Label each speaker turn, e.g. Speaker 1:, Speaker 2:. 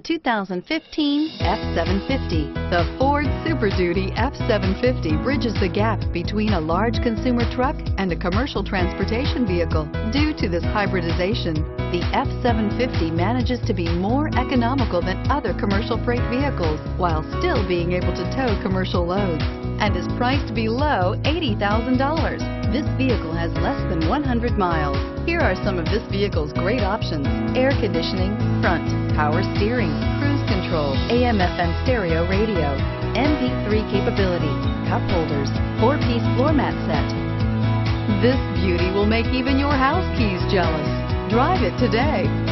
Speaker 1: The 2015 F-750. The Ford Super Duty F-750 bridges the gap between a large consumer truck and a commercial transportation vehicle. Due to this hybridization, the F-750 manages to be more economical than other commercial freight vehicles while still being able to tow commercial loads and is priced below $80,000. This vehicle has less than 100 miles. Here are some of this vehicle's great options. Air conditioning, front, power steering, cruise control, AM FM stereo radio, MP3 capability, cup holders, four-piece floor mat set. This beauty will make even your house keys jealous. Drive it today.